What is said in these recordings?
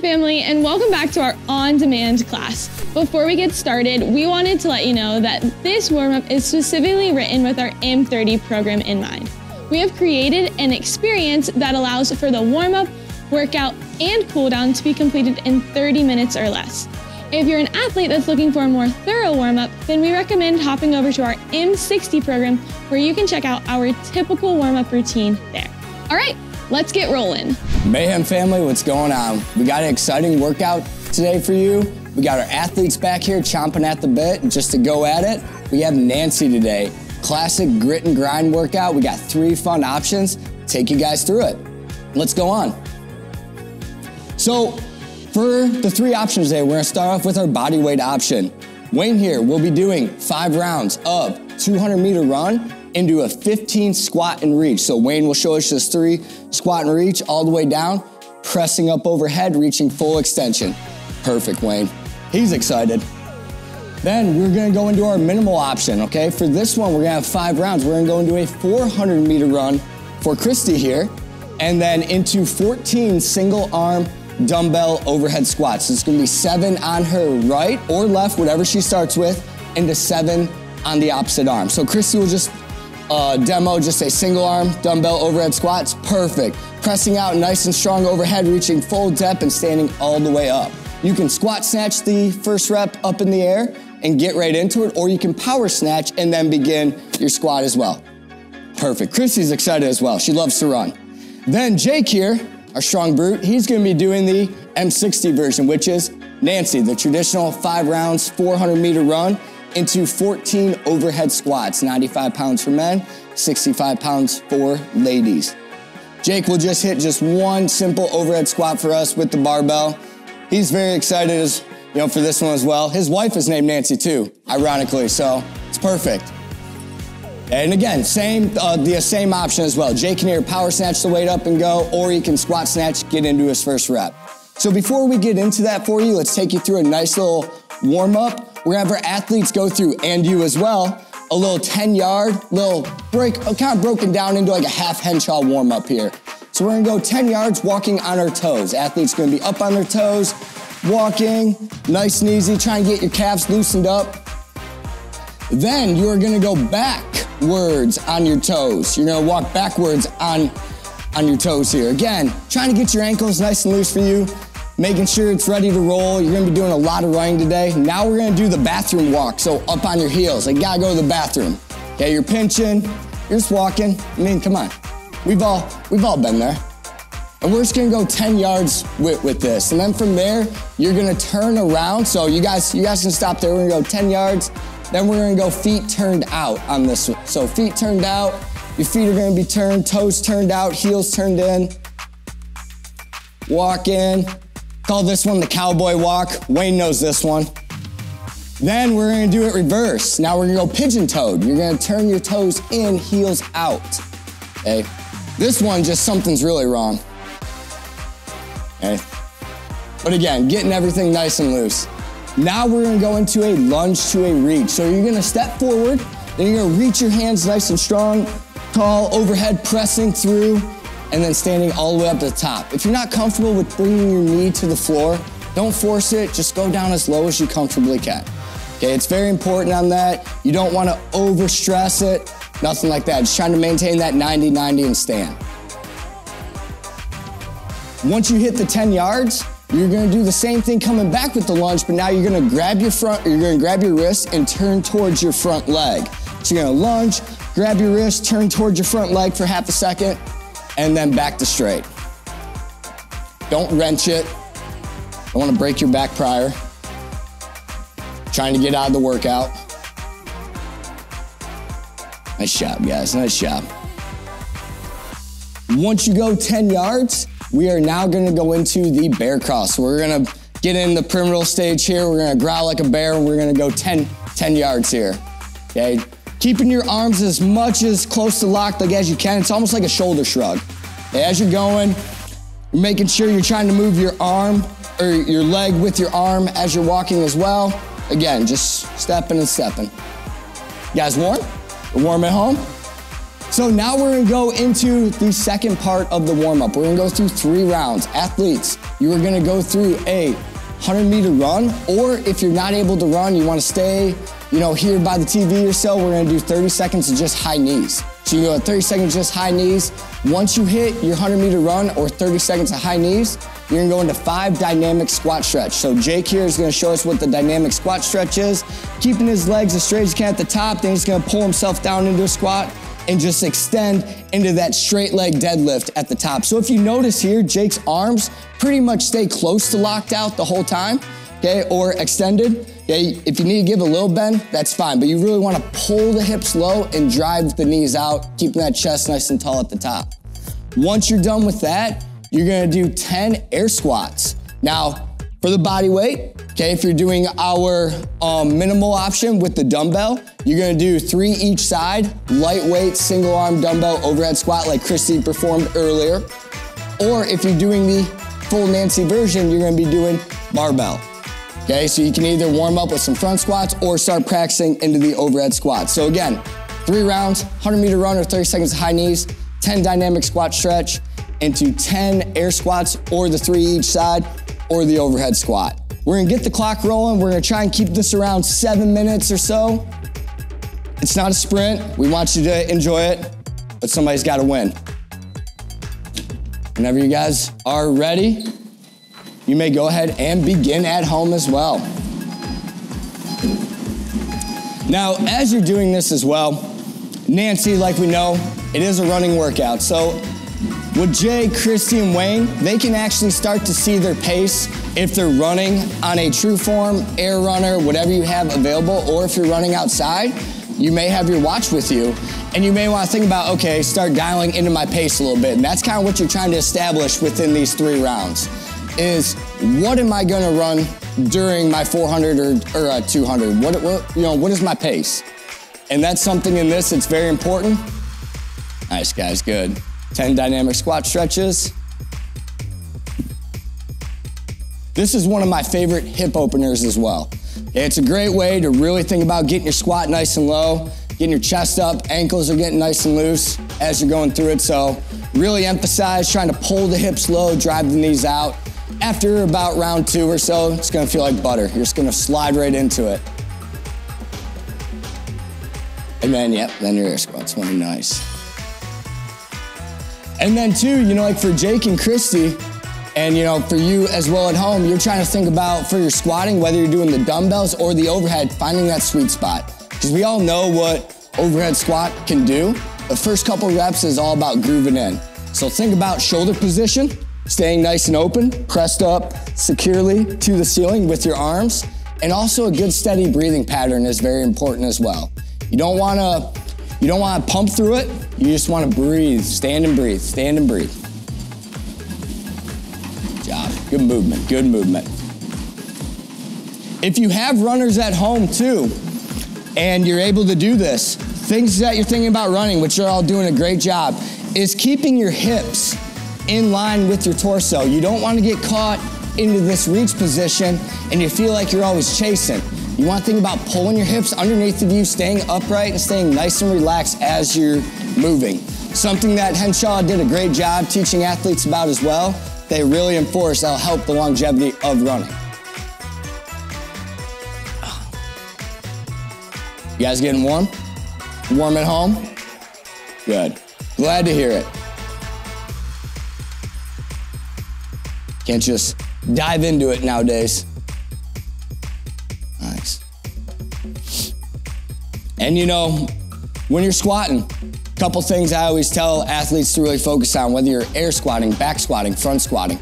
Family, and welcome back to our on demand class. Before we get started, we wanted to let you know that this warm up is specifically written with our M30 program in mind. We have created an experience that allows for the warm up, workout, and cool down to be completed in 30 minutes or less. If you're an athlete that's looking for a more thorough warm up, then we recommend hopping over to our M60 program where you can check out our typical warm up routine there. All right, let's get rolling. Mayhem family, what's going on? We got an exciting workout today for you. We got our athletes back here chomping at the bit just to go at it. We have Nancy today. Classic grit and grind workout. We got three fun options. Take you guys through it. Let's go on. So, for the three options today, we're gonna start off with our body weight option. Wayne here will be doing five rounds of 200 meter run into a 15 squat and reach. So Wayne will show us this three squat and reach all the way down, pressing up overhead, reaching full extension. Perfect, Wayne. He's excited. Then we're gonna go into our minimal option, okay? For this one, we're gonna have five rounds. We're gonna go into a 400 meter run for Christy here, and then into 14 single arm dumbbell overhead squats. So it's gonna be seven on her right or left, whatever she starts with, into seven on the opposite arm. So Christy will just uh, demo, just a single arm dumbbell overhead squats, perfect. Pressing out nice and strong overhead, reaching full depth and standing all the way up. You can squat snatch the first rep up in the air and get right into it, or you can power snatch and then begin your squat as well. Perfect. Christy's excited as well. She loves to run. Then Jake here, our strong brute, he's gonna be doing the M60 version, which is Nancy, the traditional five rounds, 400 meter run into 14 overhead squats, 95 pounds for men, 65 pounds for ladies. Jake will just hit just one simple overhead squat for us with the barbell. He's very excited as you know for this one as well. His wife is named Nancy too, ironically, so it's perfect. And again, same uh, the same option as well. Jake can either power snatch the weight up and go, or he can squat snatch, get into his first rep. So before we get into that for you, let's take you through a nice little warm up our athletes go through, and you as well, a little 10 yard, little break, kind of broken down into like a half Henshaw warm up here. So we're gonna go 10 yards walking on our toes. Athletes gonna be up on their toes, walking, nice and easy, try and get your calves loosened up. Then you're gonna go backwards on your toes. You're gonna walk backwards on, on your toes here. Again, trying to get your ankles nice and loose for you making sure it's ready to roll. You're gonna be doing a lot of running today. Now we're gonna do the bathroom walk. So up on your heels, like gotta go to the bathroom. Okay, you're pinching, you're just walking. I mean, come on. We've all, we've all been there. And we're just gonna go 10 yards with, with this. And then from there, you're gonna turn around. So you guys, you guys can stop there. We're gonna go 10 yards. Then we're gonna go feet turned out on this one. So feet turned out, your feet are gonna be turned, toes turned out, heels turned in. Walk in, Call this one the cowboy walk. Wayne knows this one. Then we're gonna do it reverse. Now we're gonna go pigeon toed. You're gonna turn your toes in, heels out. Okay? This one, just something's really wrong. Okay? But again, getting everything nice and loose. Now we're gonna go into a lunge to a reach. So you're gonna step forward, then you're gonna reach your hands nice and strong, tall, overhead, pressing through, and then standing all the way up to the top. If you're not comfortable with bringing your knee to the floor, don't force it, just go down as low as you comfortably can. Okay, it's very important on that. You don't want to over stress it, nothing like that. Just trying to maintain that 90 90 and stand. Once you hit the 10 yards, you're gonna do the same thing coming back with the lunge, but now you're gonna grab your front, you're gonna grab your wrist and turn towards your front leg. So you're gonna lunge, grab your wrist, turn towards your front leg for half a second, and then back to straight. Don't wrench it. Don't want to break your back prior. Trying to get out of the workout. Nice job, guys. Nice job. Once you go 10 yards, we are now going to go into the bear cross. We're going to get in the pyramidal stage here. We're going to growl like a bear. We're going to go 10, 10 yards here. Okay, Keeping your arms as much as close to locked like as you can. It's almost like a shoulder shrug. As you're going, you're making sure you're trying to move your arm or your leg with your arm as you're walking as well. Again, just stepping and stepping. You guys warm? We're warm at home? So now we're gonna go into the second part of the warm up. We're gonna go through three rounds. Athletes, you are gonna go through a 100 meter run, or if you're not able to run, you wanna stay, you know, here by the TV or so, we're gonna do 30 seconds of just high knees. So you go 30 seconds just high knees. Once you hit your 100 meter run or 30 seconds of high knees, you're gonna go into five dynamic squat stretch. So Jake here is gonna show us what the dynamic squat stretch is, keeping his legs as straight as he can at the top, then he's gonna pull himself down into a squat and just extend into that straight leg deadlift at the top. So if you notice here, Jake's arms pretty much stay close to locked out the whole time, okay, or extended. Okay, if you need to give a little bend, that's fine, but you really wanna pull the hips low and drive the knees out, keeping that chest nice and tall at the top. Once you're done with that, you're gonna do 10 air squats. Now, for the body weight, okay, if you're doing our um, minimal option with the dumbbell, you're gonna do three each side, lightweight single arm dumbbell overhead squat like Christy performed earlier. Or if you're doing the full Nancy version, you're gonna be doing barbell. Okay, so you can either warm up with some front squats or start practicing into the overhead squat. So again, three rounds, 100 meter run or 30 seconds of high knees, 10 dynamic squat stretch, into 10 air squats or the three each side or the overhead squat. We're gonna get the clock rolling. We're gonna try and keep this around seven minutes or so. It's not a sprint. We want you to enjoy it, but somebody's gotta win. Whenever you guys are ready, you may go ahead and begin at home as well. Now, as you're doing this as well, Nancy, like we know, it is a running workout. So with Jay, Christy, and Wayne, they can actually start to see their pace if they're running on a TrueForm, air runner, whatever you have available, or if you're running outside, you may have your watch with you. And you may want to think about, okay, start dialing into my pace a little bit. And that's kind of what you're trying to establish within these three rounds is what am I going to run during my 400 or, or uh, 200? What, what, you know, what is my pace? And that's something in this that's very important. Nice, guys, good. 10 dynamic squat stretches. This is one of my favorite hip openers as well. It's a great way to really think about getting your squat nice and low, getting your chest up, ankles are getting nice and loose as you're going through it. So really emphasize trying to pull the hips low, drive the knees out. After about round two or so, it's gonna feel like butter. You're just gonna slide right into it. And then, yep, then your air squats, really nice. And then too, you know, like for Jake and Christy, and you know, for you as well at home, you're trying to think about for your squatting, whether you're doing the dumbbells or the overhead, finding that sweet spot. Because we all know what overhead squat can do. The first couple reps is all about grooving in. So think about shoulder position, staying nice and open, pressed up securely to the ceiling with your arms. And also a good steady breathing pattern is very important as well. You don't wanna you don't want to pump through it. You just want to breathe. Stand and breathe. Stand and breathe. Good job. Good movement. Good movement. If you have runners at home too, and you're able to do this, things that you're thinking about running, which you're all doing a great job, is keeping your hips in line with your torso. You don't want to get caught into this reach position and you feel like you're always chasing. You want to think about pulling your hips underneath of you, staying upright and staying nice and relaxed as you're moving. Something that Henshaw did a great job teaching athletes about as well. They really enforce that'll help the longevity of running. You guys getting warm? Warm at home? Good. Glad to hear it. Can't just dive into it nowadays. And you know, when you're squatting, a couple things I always tell athletes to really focus on, whether you're air squatting, back squatting, front squatting,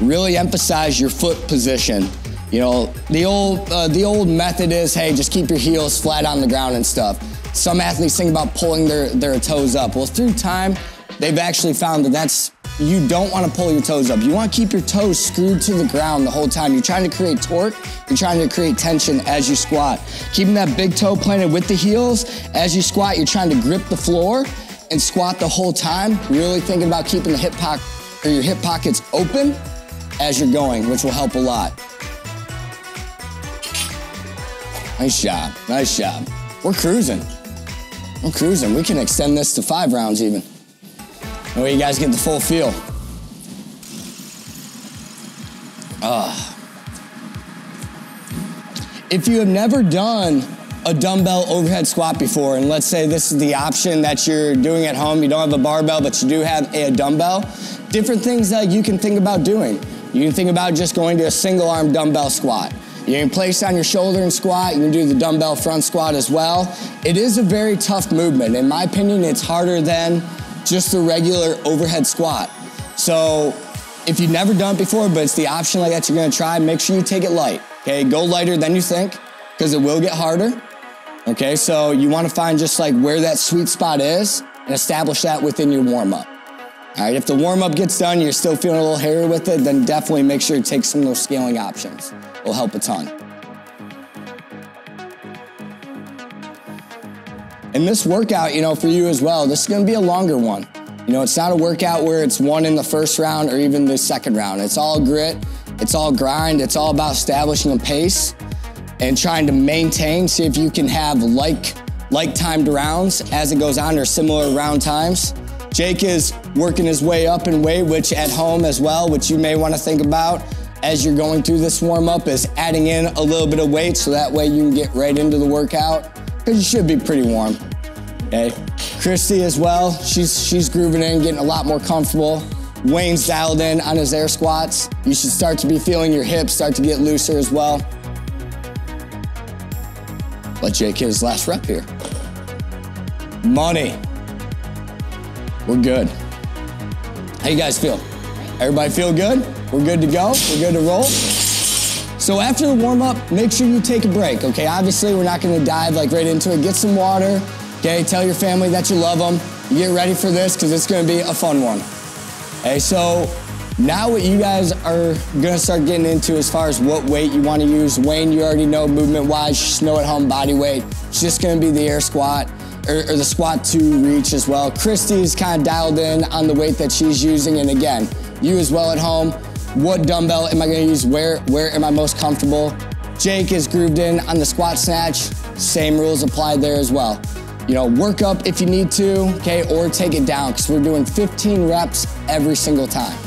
really emphasize your foot position. You know, the old uh, the old method is, hey, just keep your heels flat on the ground and stuff. Some athletes think about pulling their, their toes up. Well, through time, they've actually found that that's you don't want to pull your toes up. You want to keep your toes screwed to the ground the whole time. You're trying to create torque, you're trying to create tension as you squat. Keeping that big toe planted with the heels, as you squat, you're trying to grip the floor and squat the whole time, really thinking about keeping the hip pocket or your hip pockets open as you're going, which will help a lot. Nice job, nice job. We're cruising. We're cruising. We can extend this to five rounds even. Way you guys get the full feel. Ah. If you have never done a dumbbell overhead squat before, and let's say this is the option that you're doing at home, you don't have a barbell, but you do have a dumbbell, different things that you can think about doing. You can think about just going to a single arm dumbbell squat. You can place on your shoulder and squat. You can do the dumbbell front squat as well. It is a very tough movement. In my opinion, it's harder than just the regular overhead squat. So if you've never done it before, but it's the option like that you're gonna try, make sure you take it light. Okay, go lighter than you think, because it will get harder. Okay, so you wanna find just like where that sweet spot is and establish that within your warm up. All right, if the warm up gets done, you're still feeling a little hairy with it, then definitely make sure to take some of those scaling options It'll help a ton. And this workout, you know, for you as well, this is gonna be a longer one. You know, it's not a workout where it's one in the first round or even the second round. It's all grit, it's all grind, it's all about establishing a pace and trying to maintain, see if you can have like, like timed rounds as it goes on or similar round times. Jake is working his way up in weight, which at home as well, which you may wanna think about as you're going through this warm up is adding in a little bit of weight so that way you can get right into the workout because you should be pretty warm. Okay. Christy as well, she's, she's grooving in, getting a lot more comfortable. Wayne's dialed in on his air squats. You should start to be feeling your hips start to get looser as well. Let Jake hit his last rep here. Money. We're good. How you guys feel? Everybody feel good? We're good to go. We're good to roll. So after the warm up, make sure you take a break, okay? Obviously, we're not gonna dive like right into it. Get some water, okay? Tell your family that you love them. You get ready for this because it's gonna be a fun one. Okay, so now what you guys are gonna start getting into as far as what weight you wanna use. Wayne, you already know movement wise, just know at home body weight. It's just gonna be the air squat or, or the squat to reach as well. Christy's kind of dialed in on the weight that she's using. And again, you as well at home, what dumbbell am I gonna use? Where, where am I most comfortable? Jake is grooved in on the squat snatch. Same rules apply there as well. You know, work up if you need to, okay, or take it down because we're doing 15 reps every single time.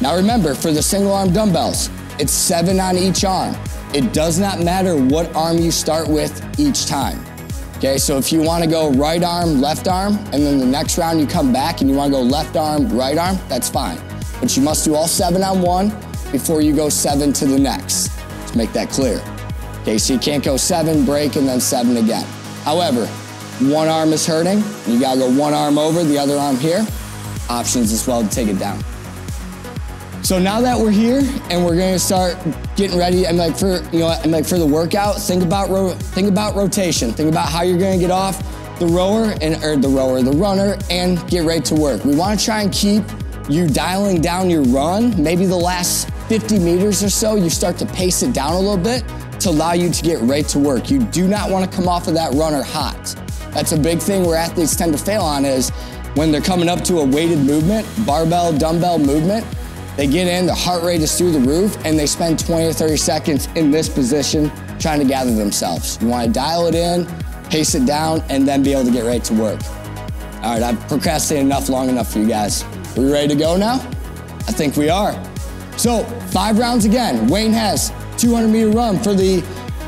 Now remember, for the single arm dumbbells, it's seven on each arm. It does not matter what arm you start with each time. Okay, so if you wanna go right arm, left arm, and then the next round you come back and you wanna go left arm, right arm, that's fine but you must do all seven on one before you go seven to the next. Let's make that clear. Okay, so you can't go seven, break, and then seven again. However, one arm is hurting, you gotta go one arm over, the other arm here. Options as well to take it down. So now that we're here and we're gonna start getting ready, I'm like for you know, I'm like for the workout. Think about ro- think about rotation. Think about how you're gonna get off the rower and or the rower, the runner, and get ready to work. We want to try and keep you dialing down your run, maybe the last 50 meters or so, you start to pace it down a little bit to allow you to get right to work. You do not want to come off of that runner hot. That's a big thing where athletes tend to fail on is when they're coming up to a weighted movement, barbell, dumbbell movement, they get in, the heart rate is through the roof, and they spend 20 or 30 seconds in this position trying to gather themselves. You want to dial it in, pace it down, and then be able to get right to work. All right, I've procrastinated enough long enough for you guys. We ready to go now? I think we are. So five rounds again. Wayne has 200 meter run for the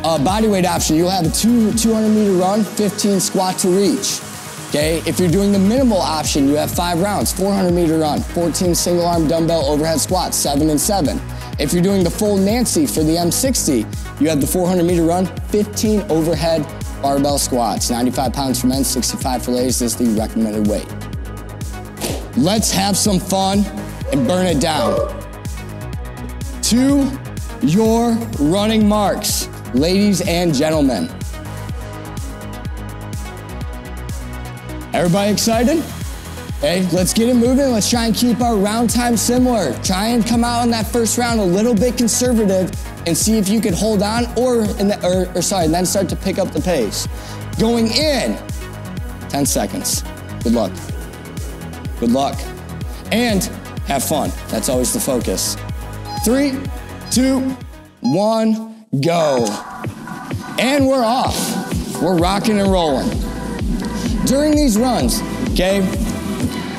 uh, bodyweight option. You'll have a two, 200 meter run, 15 squat to reach. Okay, if you're doing the minimal option, you have five rounds, 400 meter run, 14 single arm dumbbell overhead squats, seven and seven. If you're doing the full Nancy for the M60, you have the 400 meter run, 15 overhead barbell squats, 95 pounds for men, 65 for ladies. This is the recommended weight. Let's have some fun and burn it down. To your running marks, ladies and gentlemen. Everybody excited? Hey, let's get it moving. Let's try and keep our round time similar. Try and come out in that first round a little bit conservative and see if you can hold on or, in the, or, or sorry, and then start to pick up the pace. Going in, 10 seconds. Good luck. Good luck. And have fun. That's always the focus. Three, two, one, go. And we're off. We're rocking and rolling. during these runs, okay,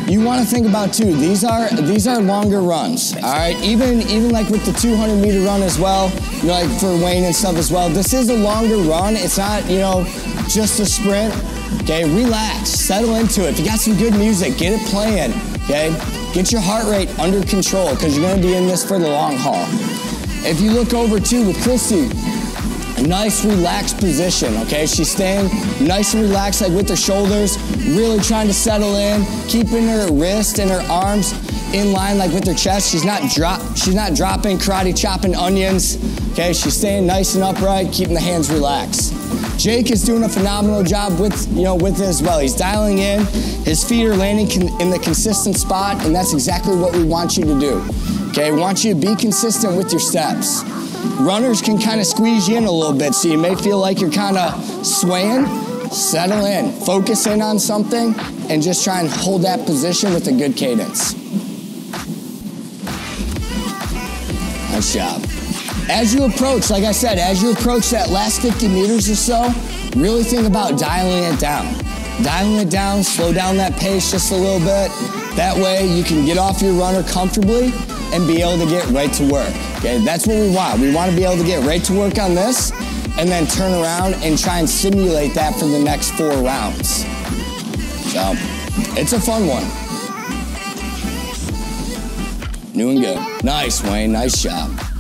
you want to think about too. These are these are longer runs. All right, even even like with the 200 meter run as well. You know, like for Wayne and stuff as well. This is a longer run. It's not you know just a sprint. Okay, relax, settle into it. If you got some good music, get it playing. Okay, get your heart rate under control because you're going to be in this for the long haul. If you look over too with Christy, nice relaxed position, okay? She's staying nice and relaxed, like with her shoulders, really trying to settle in, keeping her wrist and her arms in line, like with her chest. She's not drop, she's not dropping, karate chopping onions, okay? She's staying nice and upright, keeping the hands relaxed. Jake is doing a phenomenal job with, you know, with it as well. He's dialing in, his feet are landing in the consistent spot, and that's exactly what we want you to do. Okay, we want you to be consistent with your steps. Runners can kind of squeeze you in a little bit, so you may feel like you're kind of swaying. Settle in, focus in on something, and just try and hold that position with a good cadence. Nice job. As you approach, like I said, as you approach that last 50 meters or so, really think about dialing it down. Dialing it down, slow down that pace just a little bit. That way you can get off your runner comfortably and be able to get right to work. Okay, that's what we want. We want to be able to get right to work on this and then turn around and try and simulate that for the next four rounds. So, it's a fun one. New and good. Nice, Wayne. Nice job.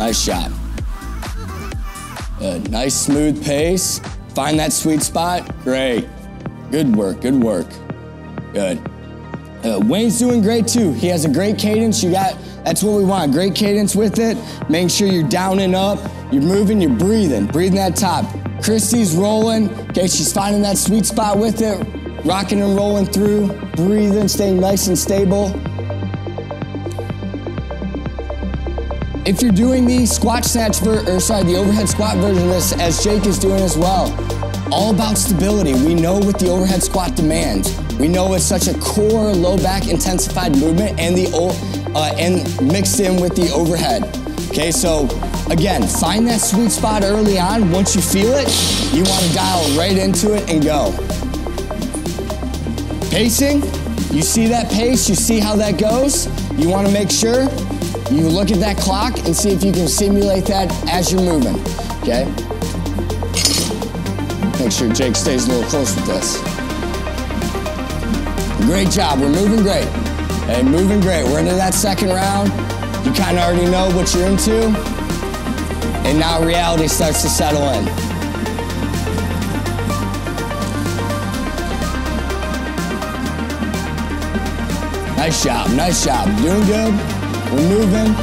Nice shot. Good. Nice smooth pace. Find that sweet spot. Great. Good work. Good work. Good. Uh, Wayne's doing great too. He has a great cadence. You got that's what we want. Great cadence with it. Make sure you're down and up. You're moving, you're breathing. Breathing that top. Christy's rolling. Okay, she's finding that sweet spot with it. Rocking and rolling through. Breathing, staying nice and stable. If you're doing the squat snatch ver- or sorry, the overhead squat version of this, as Jake is doing as well, all about stability. We know what the overhead squat demands. We know it's such a core low back intensified movement and the uh, and mixed in with the overhead. Okay, so again, find that sweet spot early on. Once you feel it, you want to dial right into it and go. Pacing, you see that pace, you see how that goes. You want to make sure you look at that clock and see if you can simulate that as you're moving. Okay? Make sure Jake stays a little close with this. Great job, we're moving great. Hey, moving great. We're into that second round. You kind of already know what you're into. And now reality starts to settle in. Nice job, nice job. Doing good. We're moving.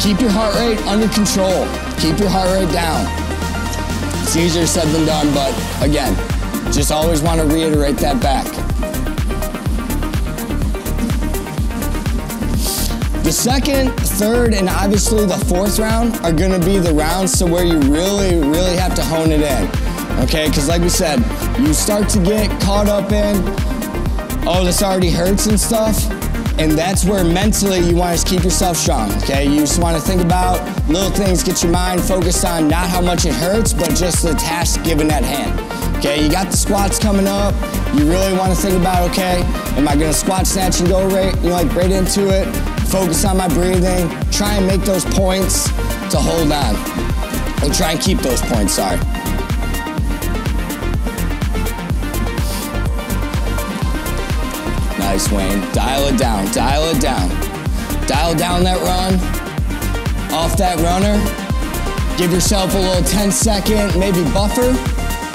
Keep your heart rate under control. Keep your heart rate down. It's easier said than done, but again, just always want to reiterate that back. The second, third, and obviously the fourth round are gonna be the rounds to where you really, really have to hone it in. Okay, because like we said, you start to get caught up in, oh, this already hurts and stuff. And that's where mentally you want to keep yourself strong, okay? You just want to think about little things, get your mind focused on not how much it hurts, but just the task given at hand. Okay, you got the squats coming up. You really want to think about, okay, am I gonna squat snatch and go right, you know, like right into it? focus on my breathing, try and make those points to hold on. Or try and keep those points, sorry. Wayne. Dial it down, dial it down. Dial down that run, off that runner. Give yourself a little 10 second, maybe buffer,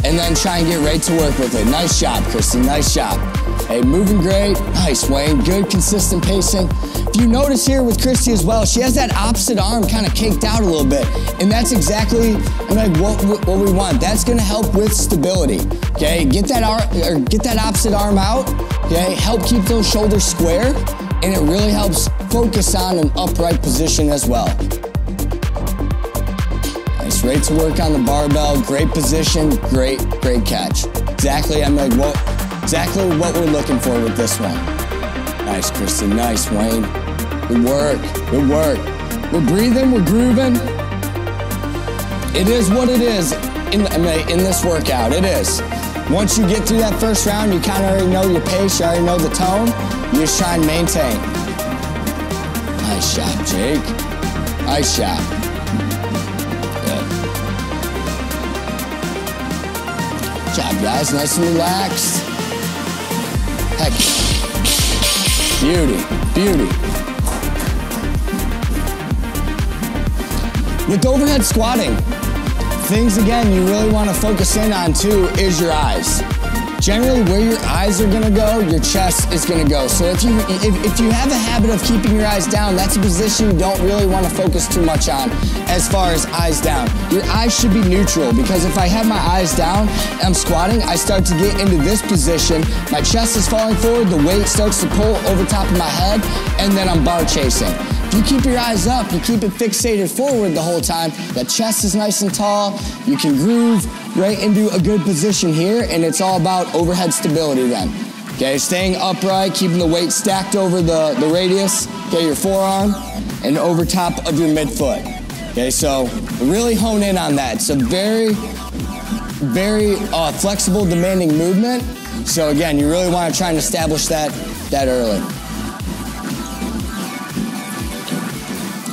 and then try and get right to work with it. Nice job, Kristen, nice job. Hey, moving great. Nice, Wayne. Good, consistent pacing. If you notice here with Christy as well, she has that opposite arm kind of caked out a little bit. And that's exactly I like what, what we want. That's gonna help with stability. Okay, get that arm or get that opposite arm out. Okay, help keep those shoulders square, and it really helps focus on an upright position as well. Nice, ready to work on the barbell. Great position, great, great catch. Exactly, I'm like what exactly what we're looking for with this one. Nice, Christy. Nice, Wayne. Good work. Good work. We're breathing. We're grooving. It is what it is in, in this workout. It is. Once you get through that first round, you kind of already know your pace, you already know the tone. You just try and maintain. Nice shot, Jake. Nice shot. Good. Good job, guys. Nice and relaxed. Beauty, beauty. With overhead squatting, things again you really want to focus in on too is your eyes. Generally, where your eyes are gonna go, your chest is gonna go. So if you if, if you have a habit of keeping your eyes down, that's a position you don't really want to focus too much on as far as eyes down. Your eyes should be neutral because if I have my eyes down I'm squatting, I start to get into this position. My chest is falling forward, the weight starts to pull over top of my head, and then I'm bar chasing. If you keep your eyes up, you keep it fixated forward the whole time, that chest is nice and tall, you can groove right into a good position here, and it's all about overhead stability then. Okay, staying upright, keeping the weight stacked over the, the radius, okay, your forearm, and over top of your midfoot. Okay, so really hone in on that. It's a very, very uh, flexible, demanding movement. So again, you really want to try and establish that, that early.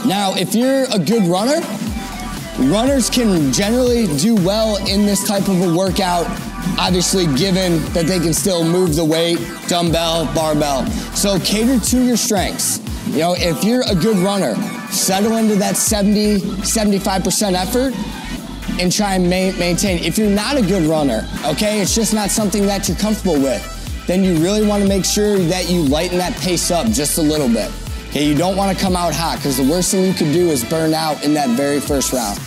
Now, if you're a good runner, runners can generally do well in this type of a workout, obviously, given that they can still move the weight, dumbbell, barbell. So cater to your strengths. You know, if you're a good runner, settle into that 70, 75% effort and try and ma- maintain. If you're not a good runner, okay, it's just not something that you're comfortable with, then you really want to make sure that you lighten that pace up just a little bit. Okay, you don't want to come out hot because the worst thing you could do is burn out in that very first round.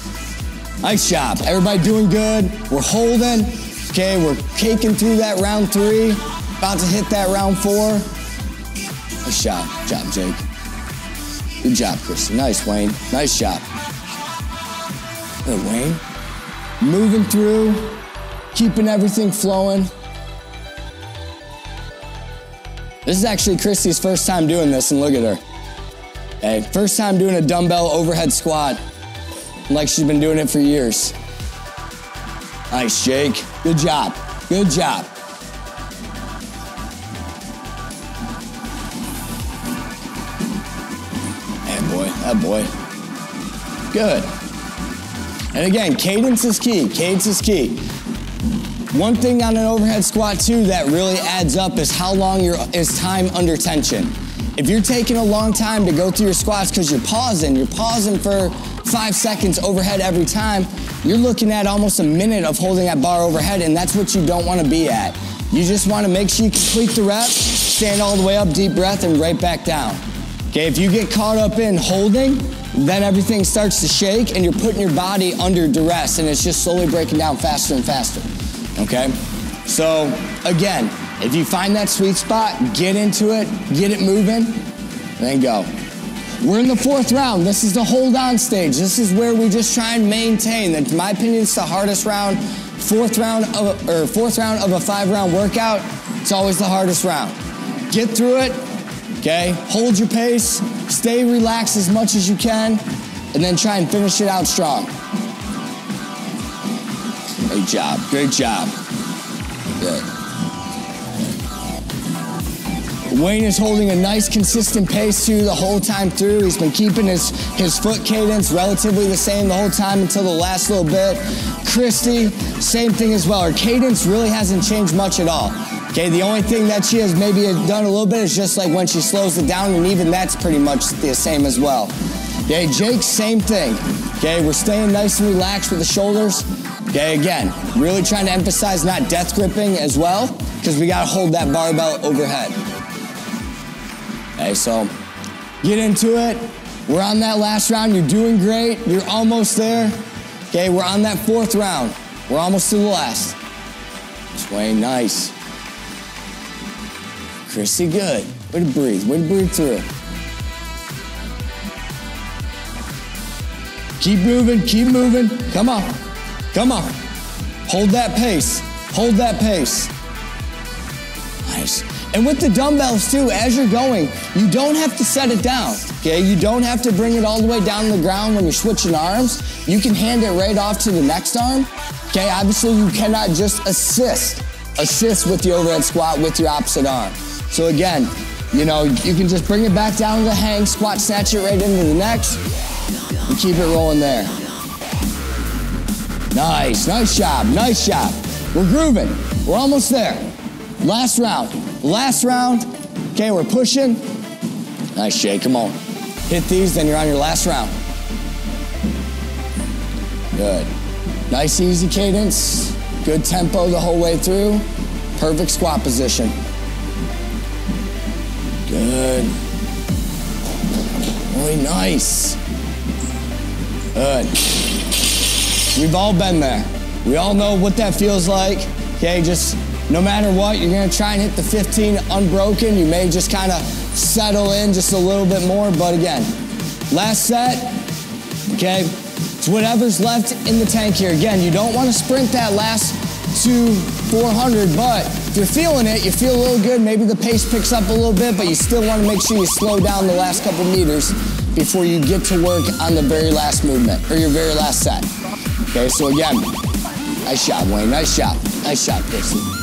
Nice job. Everybody doing good. We're holding. Okay, we're caking through that round three. About to hit that round four. Nice job. Good job, Jake. Good job, Christy. Nice, Wayne. Nice job. Good, Wayne. Moving through, keeping everything flowing. This is actually Christy's first time doing this, and look at her. Okay, first time doing a dumbbell overhead squat, like she's been doing it for years. Nice, Jake. Good job. Good job. That boy, that boy. Good. And again, cadence is key. Cadence is key. One thing on an overhead squat too that really adds up is how long your is time under tension. If you're taking a long time to go through your squats because you're pausing, you're pausing for five seconds overhead every time, you're looking at almost a minute of holding that bar overhead, and that's what you don't want to be at. You just want to make sure you complete the rep, stand all the way up, deep breath, and right back down. Okay, if you get caught up in holding, then everything starts to shake and you're putting your body under duress and it's just slowly breaking down faster and faster. Okay? So, again, if you find that sweet spot, get into it, get it moving, then go. We're in the fourth round. This is the hold on stage. This is where we just try and maintain. In my opinion, it's the hardest round. Fourth round of or fourth round of a five round workout. It's always the hardest round. Get through it. Okay, hold your pace. Stay relaxed as much as you can, and then try and finish it out strong. Great job. Great job. Good. Wayne is holding a nice consistent pace too the whole time through. He's been keeping his, his foot cadence relatively the same the whole time until the last little bit. Christy, same thing as well. Her cadence really hasn't changed much at all. Okay, the only thing that she has maybe done a little bit is just like when she slows it down, and even that's pretty much the same as well. Okay, Jake, same thing. Okay, we're staying nice and relaxed with the shoulders. Okay, again, really trying to emphasize not death gripping as well, because we gotta hold that barbell overhead. Okay, so get into it. We're on that last round. You're doing great. You're almost there. Okay, we're on that fourth round. We're almost to the last. Swing, nice. Chrissy, good. Way to breathe. Way to breathe through. It. Keep moving. Keep moving. Come on. Come on. Hold that pace. Hold that pace. Nice. And with the dumbbells too, as you're going, you don't have to set it down. Okay, you don't have to bring it all the way down to the ground when you're switching arms. You can hand it right off to the next arm. Okay, obviously you cannot just assist assist with the overhead squat with your opposite arm. So again, you know, you can just bring it back down to the hang, squat, snatch it right into the next, and keep it rolling there. Nice, nice job, nice job. We're grooving. We're almost there. Last round, last round. Okay, we're pushing. Nice, Jay, come on. Hit these, then you're on your last round. Good. Nice, easy cadence. Good tempo the whole way through. Perfect squat position. Good. Really nice. Good. We've all been there. We all know what that feels like. Okay, just no matter what, you're gonna try and hit the 15 unbroken. You may just kind of settle in just a little bit more, but again, last set, okay, it's whatever's left in the tank here. Again, you don't wanna sprint that last two 400, but if you're feeling it, you feel a little good, maybe the pace picks up a little bit, but you still wanna make sure you slow down the last couple meters before you get to work on the very last movement, or your very last set. Okay, so again, nice shot, Wayne, nice shot, nice shot, Dixie.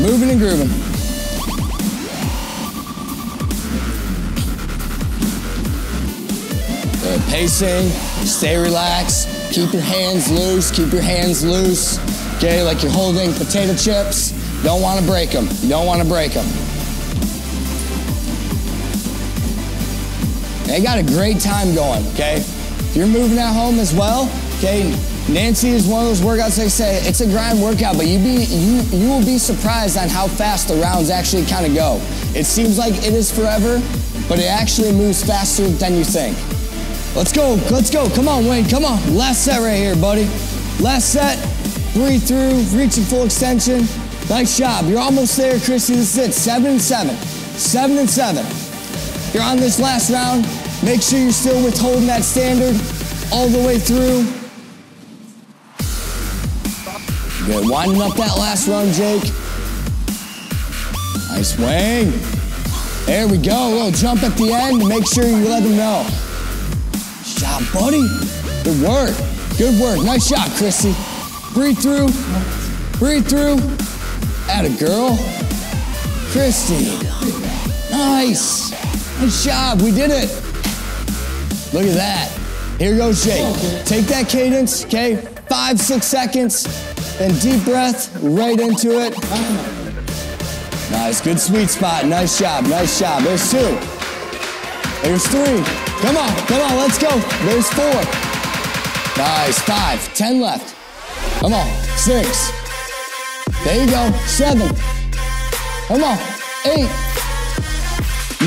Moving and grooving. Good pacing, stay relaxed, keep your hands loose, keep your hands loose. Okay, like you're holding potato chips. Don't want to break them. You don't want to break them. They got a great time going, okay? If you're moving at home as well, okay, Nancy is one of those workouts they say it's a grind workout, but you be you you will be surprised on how fast the rounds actually kind of go. It seems like it is forever, but it actually moves faster than you think. Let's go, let's go. Come on, Wayne, come on. Last set right here, buddy. Last set, breathe through, reaching full extension. Nice job. You're almost there, Christy. This is it. Seven and seven. Seven and seven. You're on this last round. Make sure you're still withholding that standard all the way through. Good. Winding up that last run, Jake. Nice Wayne. There we go. A little jump at the end make sure you let them know. Nice job, buddy. Good work. Good work. Nice shot, Chrissy. Breathe through. Breathe through. At a girl. Christy. Nice. Nice job. We did it. Look at that. Here goes Jake. Take that cadence, okay? Five, six seconds. Then deep breath right into it. Nice. Good sweet spot. Nice job. Nice job. There's two. There's three. Come on. Come on. Let's go. There's four. Nice. Five. Ten left. Come on. Six. There you go. Seven. Come on. Eight.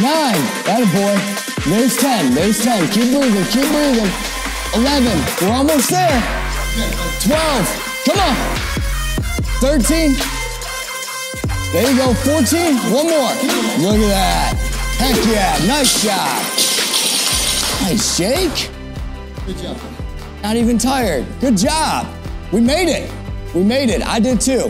Nine. That a boy. There's ten. There's ten. Keep breathing. Keep breathing. Eleven. We're almost there. Twelve. Come on. Thirteen. There you go. Fourteen. One more. Look at that. Heck yeah. Nice job. Nice, Jake. Good job. Not even tired. Good job. We made it. We made it. I did too.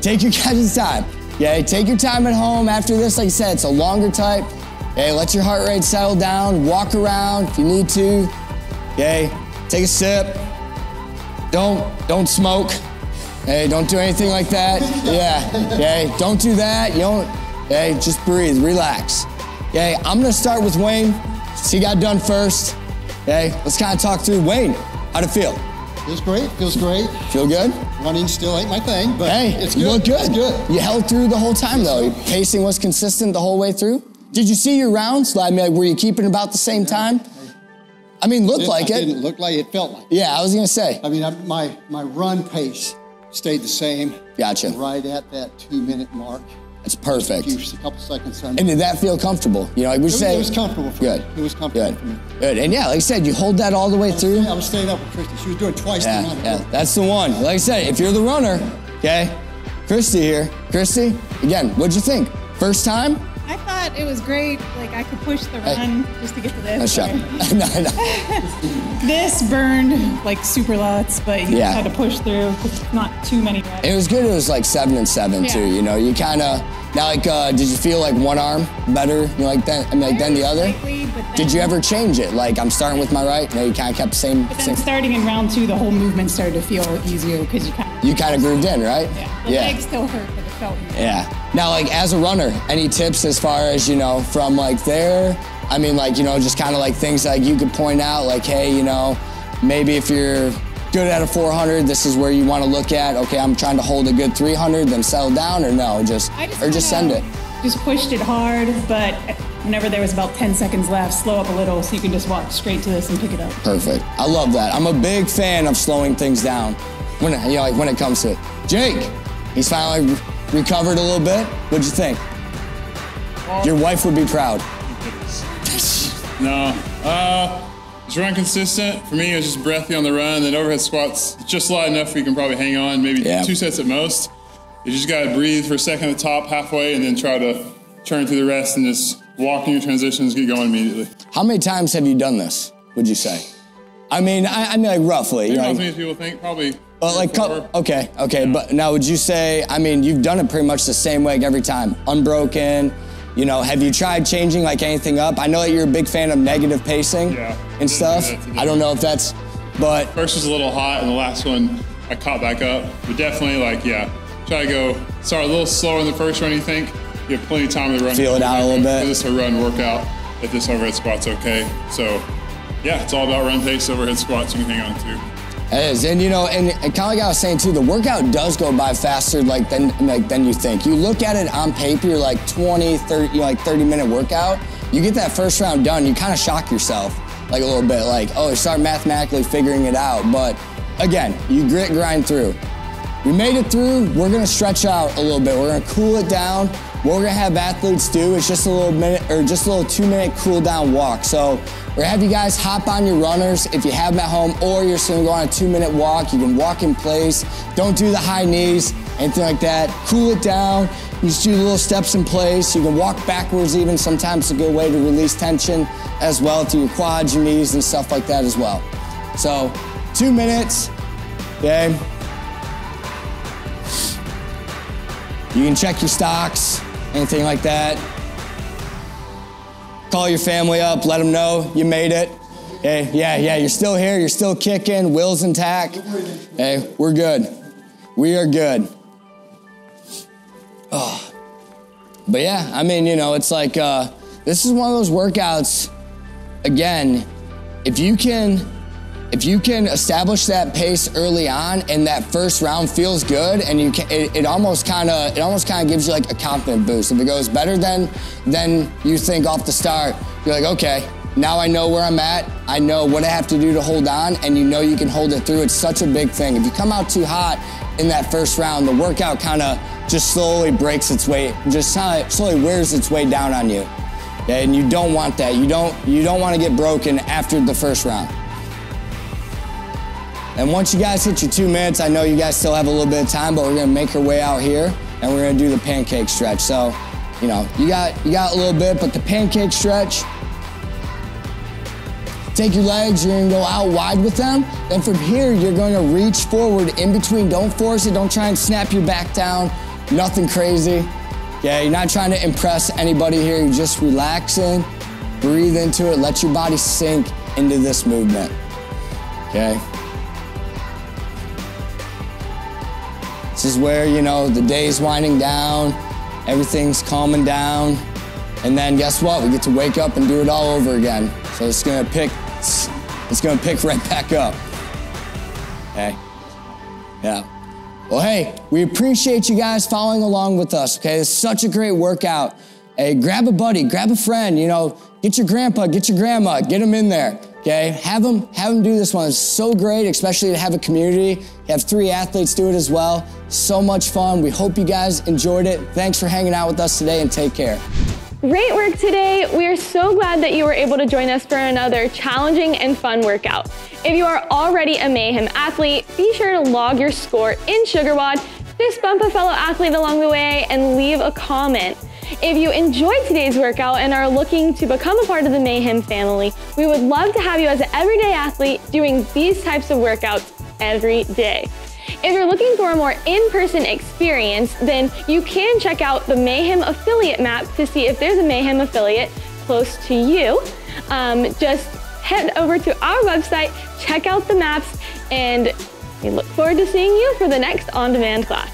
Take your guys' time. Yeah, take your time at home. After this, like I said, it's a longer type. Okay, let your heart rate settle down. Walk around if you need to. Okay, take a sip. Don't don't smoke. Hey, don't do anything like that. Yeah. Okay, don't do that. You don't. Hey, just breathe. Relax. Okay, I'm gonna start with Wayne. He got done first. Okay, let's kind of talk through Wayne. How'd it feel? Feels great. Feels great. Feel good? Running still ain't my thing, but Hey, it's you good. look good. It's good. You held through the whole time though. Your pacing was consistent the whole way through. Did you see your rounds? I mean, were you keeping about the same time? I mean, looked It- like it it. didn't look like it. Felt like. It. Yeah, I was gonna say. I mean, I, my my run pace stayed the same. Gotcha. Right at that two minute mark. That's A perfect. few a couple seconds under. And did that feel comfortable? You know, like we say. it was comfortable for Good. me. It was comfortable Good. for me. Good. And yeah, like I said, you hold that all the way through. I was staying up with Christy. She was doing twice the Yeah, amount of yeah, that's the one. Like I said, if you're the runner, okay, Christy here. Christy, again, what'd you think? First time? I thought it was great. Like I could push the run just to get to this. Nice shot. No, no. This burned like super lots, but you Yeah. just had to push through. not too many reps. It was good. It was like seven and seven too. You know, you kind of now like. Uh, did you feel like one arm better? You know, like then, I mean, like than the other. Slightly, then, Did you ever change it? Like I'm starting with my right. No, you kind of kept the same. But same then starting in round two, the whole movement started to feel easier because you kind of you kind of grooved in, right? Yeah. The leg still hurt, felt good. Yeah. Now, like as a runner, any tips as far as you know from like there? I mean, like you know, just kind of like things like you could point out, like, hey, you know, maybe if you're good at a 400, this is where you want to look at. Okay, I'm trying to hold a good 300, then settle down, or no, just, just or just send it. Just pushed it hard, but whenever there was about 10 seconds left, slow up a little so you can just walk straight to this and pick it up. Perfect. I love that. I'm a big fan of slowing things down when it, you know, like when it comes to it. Jake, he's finally recovered a little bit. What'd you think? Your wife would be proud. No. Uh, just run consistent. For me, it was just breathy on the run. Then overhead squats, just light enough where you can probably hang on, maybe Yeah. two sets at most. You just gotta breathe for a second at the top, halfway, and then try to turn through the rest and just walk in your transitions, get going immediately. How many times have you done this? Would you say? I mean, I, I mean, like roughly. Maybe you not know, as many as people think. Probably. But like, okay, okay. Mm. But now, would you say? I mean, you've done it pretty much the same way every time, unbroken. You know, have you tried changing like anything up? I know that you're a big fan of negative pacing Yeah, and do stuff. I don't know if that's, but First was a little hot, and the last one I caught back up. But definitely, like, yeah, try to go start a little slower in the first run. You think you have plenty of time to run. Feel it out a little bit. This is a run workout. If this overhead squat's okay, so yeah, it's all about run pace, overhead squats you can hang on to. It is, and you know, and, and kind of like I was saying too, the workout does go by faster like than like than you think. You look at it on paper, you're like 20, 30, you know, like 30 minute workout. You get that first round done, you kind of shock yourself like a little bit, like oh, you start mathematically figuring it out. But again, you grit grind through. We made it through. We're gonna stretch out a little bit. We're gonna cool it down. What we're gonna have athletes do is just a little minute or just a little two minute cool down walk. So we're gonna have you guys hop on your runners if you have them at home, or you're just gonna go on a two minute walk. You can walk in place. Don't do the high knees, anything like that. Cool it down. You just do little steps in place. You can walk backwards even. Sometimes a good way to release tension as well to your quads, your knees, and stuff like that as well. So two minutes. Okay. You can check your stocks, anything like that. Call your family up, let them know you made it. Hey, yeah, yeah, you're still here, you're still kicking, will's intact. Hey, we're good. We are good. Oh. But yeah, I mean, you know, it's like uh, this is one of those workouts. Again, if you can if you can establish that pace early on and that first round feels good and you can it, it almost kind of it almost kind of gives you like a confident boost. If it goes better than than you think off the start you're like okay now i know where i'm at. I know what i have to do to hold on and you know you can hold it through. It's such a big thing. If you come out too hot in that first round the workout kind of just slowly breaks its way just slowly wears its way down on you. And you don't want that. You don't you don't want to get broken after the first round and once you guys hit your two minutes, I know you guys still have a little bit of time, but we're gonna make our way out here and we're gonna do the pancake stretch. So, you know, you got you got a little bit, but the pancake stretch, take your legs, you're gonna go out wide with them. Then from here, you're gonna reach forward in between. Don't force it, don't try and snap your back down. Nothing crazy. Yeah, you're not trying to impress anybody here. You're just relaxing, breathe into it, let your body sink into this movement. Okay? Is where, you know, the day's winding down, everything's calming down, and then guess what? We get to wake up and do it all over again. So it's gonna pick, it's gonna pick right back up. Okay? Yeah. Well, hey, we appreciate you guys following along with us, okay? It's such a great workout. Hey, grab a buddy, grab a friend, you know, get your grandpa, get your grandma, get them in there, okay? Have them, have them do this one. It's so great, especially to have a community. Have three athletes do it as well. So much fun. We hope you guys enjoyed it. Thanks for hanging out with us today and take care. Great work today. We are so glad that you were able to join us for another challenging and fun workout. If you are already a Mayhem athlete, be sure to log your score in SugarWOD, fist bump a fellow athlete along the way, and leave a comment. If you enjoyed today's workout and are looking to become a part of the Mayhem family, we would love to have you as an everyday athlete doing these types of workouts every day. If you're looking for a more in-person experience, then you can check out the Mayhem affiliate map to see if there's a Mayhem affiliate close to you. Um, just head over to our website, check out the maps, and We look forward to seeing you for the next on-demand class.